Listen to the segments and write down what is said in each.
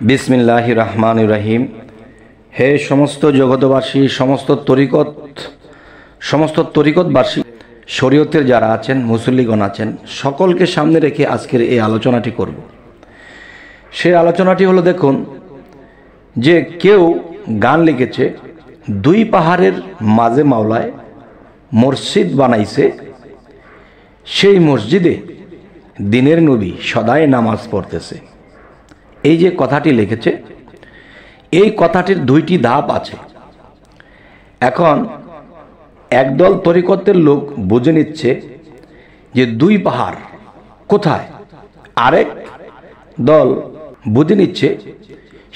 বিসমিল্লাহ রহমান রহিম। হে সমস্ত জগতবাসী সমস্ত তরিকত, সমস্ত তরিকতবাসী, শরীয়তের যারা আছেন, মুসল্লিগণ আছেন, সকলকে সামনে রেখে আজকের এই আলোচনাটি করব। সেই আলোচনাটি হলো, দেখুন, যে কেউ গান লিখেছে, দুই পাহাড়ের মাঝে মাওলায় মসজিদ বানাইছে, সেই মসজিদে দিনের নবী সদাই নামাজ পড়তেছে। এই যে কথাটি লিখেছে, এই কথাটির দুইটি ধাপ আছে। এখন একদল তরিকতের লোক বুঝে নিচ্ছে যে দুই পাহাড় কোথায়? আরেক দল বুঝে নিচ্ছে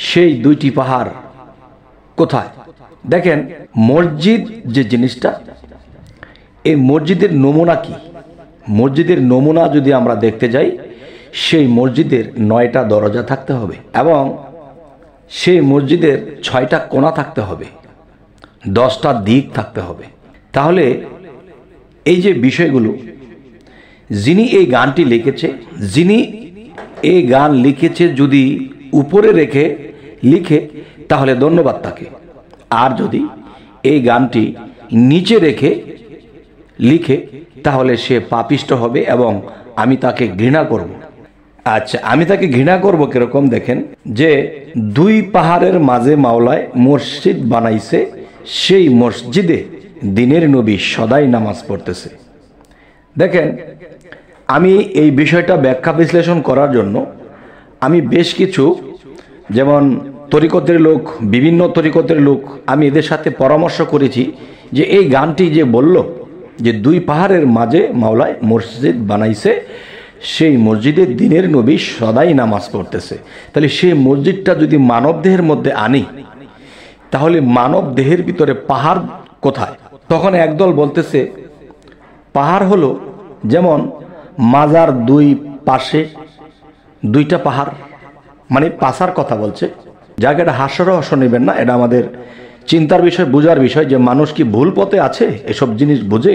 সেই দুইটি পাহাড় কোথায়? দেখেন, মসজিদ যে জিনিসটা, এই মসজিদের নমুনা কি? মসজিদের নমুনা যদি আমরা দেখতে যাই সেই মসজিদের নয়টা দরজা থাকতে হবে এবং সেই মসজিদের ছয়টা কোণা থাকতে হবে, দশটা দিক থাকতে হবে। তাহলে এই যে বিষয়গুলো, যিনি এই গানটি লিখেছে, যিনি এই গান লিখেছে যদি উপরে রেখে লিখে, তাহলে ধন্যবাদ তাকে। আর যদি এই গানটি নিচে রেখে লিখে, তাহলে সে পাপিষ্ট হবে এবং আমি তাকে ঘৃণা করব। আচ্ছা আমি তাকে ঘৃণা করব কীরকম দেখেন, যে দুই পাহাড়ের মাঝে মাওলায় মসজিদ বানাইছে, সেই মসজিদে দিনের নবী সদাই নামাজ পড়তেছে। দেখেন, আমি এই বিষয়টা ব্যাখ্যা বিশ্লেষণ করার জন্য আমি বেশ কিছু, যেমন তরিকতের লোক, বিভিন্ন তরিকতের লোক, আমি এদের সাথে পরামর্শ করেছি যে এই গানটি যে বলল যে দুই পাহাড়ের মাঝে মাওলায় মসজিদ বানাইছে সেই মসজিদে দিনের নবী সদাই নামাজ পড়তেছে। তাহলে সেই মসজিদটা যদি মানব দেহের মধ্যে আনি, তাহলে মানব দেহের ভিতরে পাহাড় কোথায়? তখন একদল বলতেছে, পাহাড় হলো যেমন মাজার দুই পাশে দুইটা পাহাড় মানে পাশার কথা বলছে। যাকে এটা হাস্যরহস্য নেবেন না, এটা আমাদের চিন্তার বিষয়, বোঝার বিষয় যে মানুষ কি ভুল পথে আছে? এসব জিনিস বুঝে?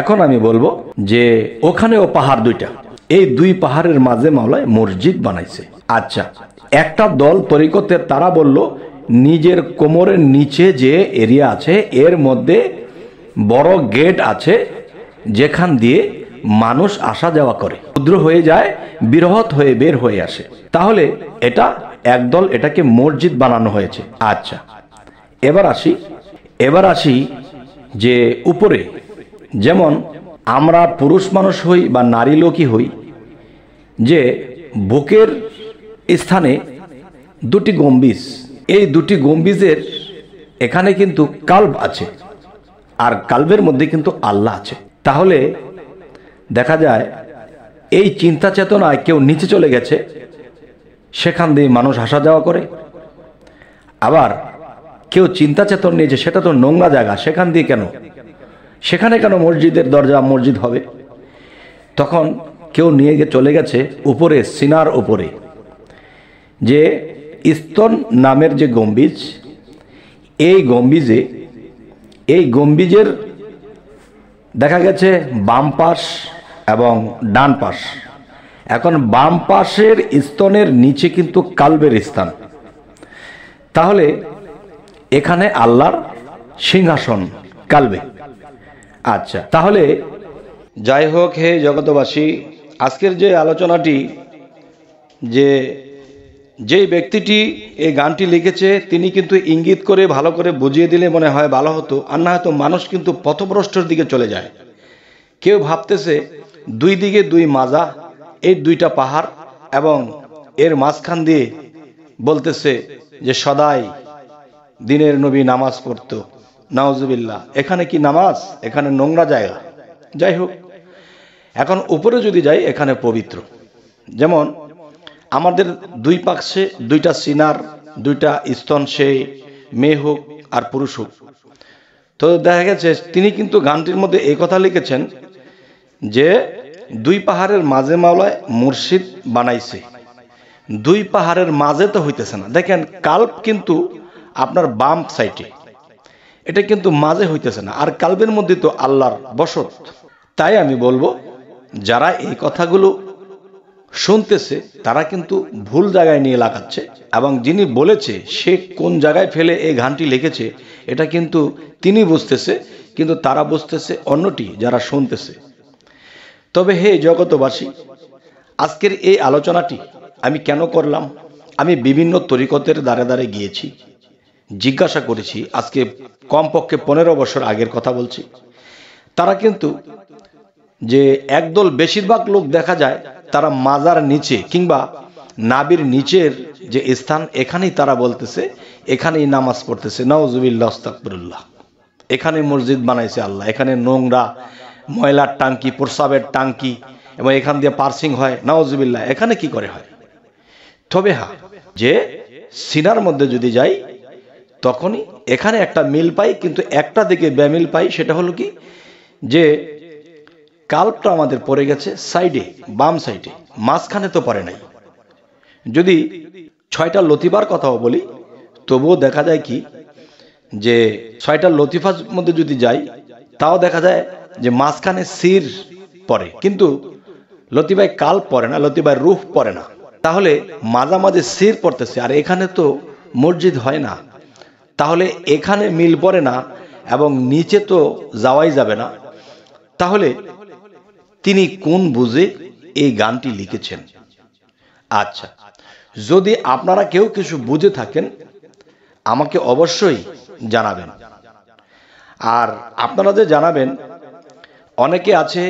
এখন আমি বলব যে ওখানেও পাহাড় দুইটা। এই দুই পাহাড়ের মাঝে মাওলায় মসজিদ বানাইছে। আচ্ছা একটা দল তরিকতে তারা বলল, নিজের কোমরের নিচে যে এরিয়া আছে, এর মধ্যে বড় গেট আছে, যেখান দিয়ে মানুষ আসা যাওয়া করে। ক্ষুদ্র হয়ে যায়, বৃহৎ হয়ে বের হয়ে আসে। তাহলে এটা একদল, এটাকে মসজিদ বানানো হয়েছে। আচ্ছা এবার আসি এবার আসি যে উপরে। যেমন, আমরা পুরুষ মানুষ হই বা নারী লোকই হই যে বুকের স্থানে দুটি গম্বিজ। এই দুটি গম্বিজের এখানে কিন্তু কাল্ব আছে আর কাল্বের মধ্যে কিন্তু আল্লাহ আছে। তাহলে দেখা যায়, এই চিন্তা চেতনায় কেউ নিচে চলে গেছে, সেখান দিয়ে মানুষ আসা যাওয়া করে। আবার কেউ চিন্তা চেতন নিয়েছে সেটা তো নোংরা জায়গা, সেখান দিয়ে কেন? সেখানে কেন মসজিদের দরজা মসজিদ হবে? তখন কেউ নিয়ে গিয়ে চলে গেছে উপরে, সিনার উপরে। যে স্তন নামের যে গম্বীজ, এই গম্বীজে, এই গম্বীজের দেখা গেছে বাম পাশ এবং ডান পাশ। এখন বাম পাশের স্তনের নিচে কিন্তু কালবের স্থান। তাহলে এখানে আল্লাহর সিংহাসন কালবে। আচ্ছা তাহলে যাই হোক হে জগতবাসী আজকের যে আলোচনাটি, যে যেই ব্যক্তিটি এই গানটি লিখেছে, তিনি কিন্তু ইঙ্গিত করে, ভালো করে বুঝিয়ে দিলে মনে হয় ভালো হতো। আর না হয়তো মানুষ কিন্তু পথভ্রষ্টর দিকে চলে যায়। কেউ ভাবতেছে, দুই দিকে দুই মাজা, এই দুইটা পাহাড়, এবং এর মাঝখান দিয়ে বলতেছে যে, সদাই দিনের নবী নামাজ পড়তো। নওয়াজবিল্লা এখানে কি নামাজ? এখানে নোংরা জায়গা। যাই হোক এখন উপরে যদি যাই, এখানে পবিত্র। যেমন, আমাদের দুই পাশে দুইটা সিনার, দুইটা স্তন সে, মেয়ে হোক আর পুরুষ হোক। তো দেখা গেছে, তিনি কিন্তু গানটির মধ্যে এই কথা লিখেছেন যে, দুই পাহাড়ের মাঝে মাওলায় মুর্শিদ বানাইছে। দুই পাহাড়ের মাঝে তো হইতেছে না। দেখেন, কাল্প কিন্তু আপনার বাম সাইডে। এটা কিন্তু মাঝে হইতেছে না। আর কাল্পের মধ্যে তো আল্লাহর বসত। তাই আমি বলব যারা এই কথাগুলো শুনতেছে, তারা কিন্তু ভুল জায়গায় নিয়ে লাগাচ্ছে এবং যিনি বলেছে সে কোন জায়গায় ফেলে এই গানটি লিখেছে, এটা কিন্তু তিনি বুঝতেছে, কিন্তু তারা বুঝতেছে অন্যটি যারা শুনতেছে। তবে হে জগতবাসী আজকের এই আলোচনাটি আমি কেন করলাম? আমি বিভিন্ন তরিকতের দ্বারে দ্বারে গিয়েছি, জিজ্ঞাসা করেছি, আজকে কমপক্ষে পনেরো বছর আগের কথা বলছি। তারা কিন্তু যে একদল বেশিরভাগ লোক দেখা যায় তারা মাজার নিচে কিংবা নাবির নিচের যে স্থান, এখানেই তারা বলতেছে, এখানেই নামাজ পড়তেছে। নওজুবিল্লাহ এখানে মসজিদ বানাইছে আল্লাহ। এখানে নোংরা, ময়লার টাঙ্কি, প্রসাবের টাঙ্কি এবং এখান দিয়ে পার্সিং হয়। নওয়াজবিল্লাহ এখানে কি করে হয়? তবে হা যে সিনার মধ্যে যদি যাই, তখনই এখানে একটা মিল পাই, কিন্তু একটা দিকে ব্যামিল পাই, সেটা হলো কি? যে কাল্পটা আমাদের পড়ে গেছে সাইডে, বাম সাইডে। মাঝখানে তো পড়ে নাই। যদি ছয়টা লতিবার কথাও বলি, তবুও দেখা যায় কি যে ছয়টা লতিফার মধ্যে যদি যাই, তাও দেখা যায় যে মাঝখানে সির পড়ে। কিন্তু লতিবাই কাল পড়ে না লতিবাই রুফ পড়ে না। তাহলে মাঝামাঝি সির পড়তেছে, আর এখানে তো মসজিদ হয় না। তাহলে এখানে মিল পড়ে না এবং নিচে তো যাওয়াই যাবে না। তাহলে তিনি কোন বুঝে এই গানটি লিখেছেন? আচ্ছা যদি আপনারা কেউ কিছু বুঝে থাকেন, আমাকে অবশ্যই জানাবেন। আর আপনারা যে জানাবেন, অনেকে আছে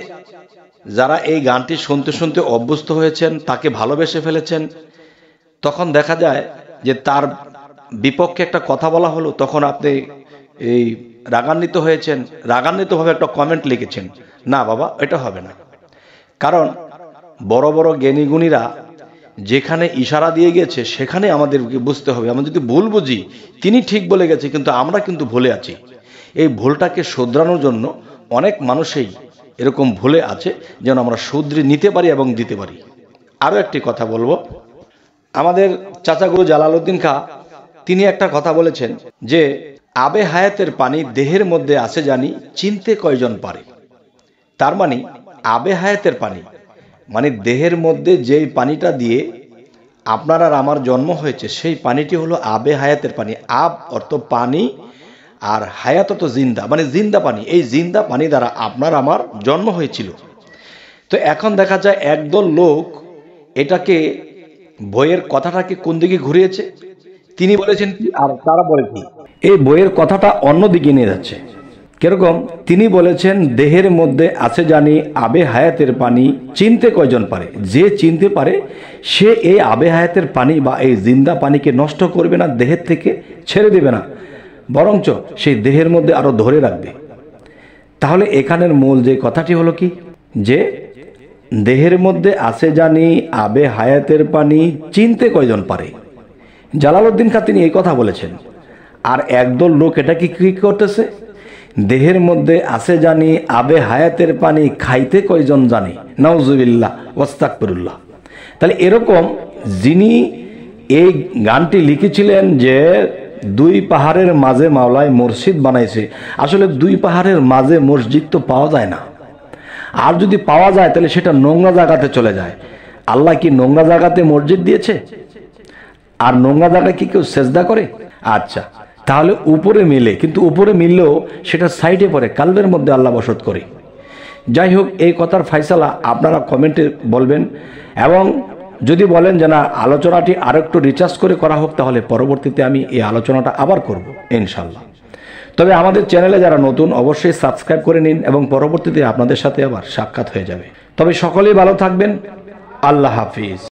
যারা এই গানটি শুনতে শুনতে অভ্যস্ত হয়েছেন, তাকে ভালোবেসে ফেলেছেন। তখন দেখা যায় যে তার বিপক্ষে একটা কথা বলা হলো, তখন আপনি এই রাগান্বিত হয়েছেন, রাগান্বিতভাবে একটা কমেন্ট লিখেছেন, না বাবা, এটা হবে না। কারণ বড় বড় জ্ঞানীগুণীরা যেখানে ইশারা দিয়ে গেছে, সেখানে আমাদেরকে বুঝতে হবে। আমরা যদি ভুল বুঝি, তিনি ঠিক বলে গেছে, কিন্তু আমরা কিন্তু ভুলে আছি। এই ভুলটাকে শোধরানোর জন্য অনেক মানুষই এরকম ভুলে আছে, যেন আমরা শুধরে নিতে পারি এবং দিতে পারি। আরও একটি কথা বলব। আমাদের চাচাগুরু জালালউদ্দিন খা, তিনি একটা কথা বলেছেন যে আবে হায়াতের পানি দেহের মধ্যে আছে জানি, চিনতে কয়জন পারে। তার মানে আবে হায়াতের পানি মানে দেহের মধ্যে যেই পানিটা দিয়ে আপনার আর আমার জন্ম হয়েছে, সেই পানিটি হলো আবে হায়াতের পানি। আব অর্থ পানি, আর হায়াত অর্থ জিন্দা মানে জিন্দা পানি। এই জিন্দা পানি দ্বারা আপনার আমার জন্ম হয়েছিল। তো এখন দেখা যায় একদল লোক এটাকে, বইয়ের কথাটাকে কোন দিকে ঘুরিয়েছে? তিনি বলেছেন আর তারা বলে কি এই বইয়ের কথাটা অন্য দিকে নিয়ে যাচ্ছে। কীরকম? তিনি বলেছেন, দেহের মধ্যে আছে জানি আবে হায়াতের পানি, চিনতে কয়জন পারে? যে চিনতে পারে, সে এই আবে হায়াতের পানি বা এই জিন্দা পানিকে নষ্ট করবে না, দেহের থেকে ছেড়ে দেবে না। বরঞ্চ সেই দেহের মধ্যে আরও ধরে রাখবে। তাহলে এখানের মূল যে কথাটি হলো কি? যে, দেহের মধ্যে আছে জানি আবে হায়াতের পানি, চিনতে কয়জন পারে? জালালউদ্দিন খা তিনি এই কথা বলেছেন। আর একদল লোক এটা কি কি করতেছে? দেহের মধ্যে আছে জানি আবে হায়াতের পানি খাইতে কয়জন জানি। নওজুবিল্লাহ ওস্তাকবরুল্লাহ তাহলে এরকম যিনি এই গানটি লিখেছিলেন যে দুই পাহাড়ের মাঝে মাওলায় মসজিদ বানাইছে, আসলে দুই পাহাড়ের মাঝে মসজিদ তো পাওয়া যায় না। আর যদি পাওয়া যায়, তাহলে সেটা নোংরা জায়গাতে চলে যায়। আল্লাহ কি নোংরা জায়গাতে মসজিদ দিয়েছে? আর নোংরা জায়গায় কি কেউ সেজদা করে? আচ্ছা তাহলে উপরে মিলে, কিন্তু উপরে মিললেও সেটা সাইডে পড়ে, কালবের মধ্যে আল্লাহ বসত করে। যাই হোক, এই কথার ফাইসালা আপনারা কমেন্টে বলবেন এবং যদি বলেন যে না, আলোচনাটি আরও একটু রিচার্জ করে করা হোক, তাহলে পরবর্তীতে আমি এই আলোচনাটা আবার করব ইনশাল্লাহ তবে আমাদের চ্যানেলে যারা নতুন, অবশ্যই সাবস্ক্রাইব করে নিন এবং পরবর্তীতে আপনাদের সাথে আবার সাক্ষাৎ হয়ে যাবে। তবে সকলেই ভালো থাকবেন। আল্লাহ হাফিজ।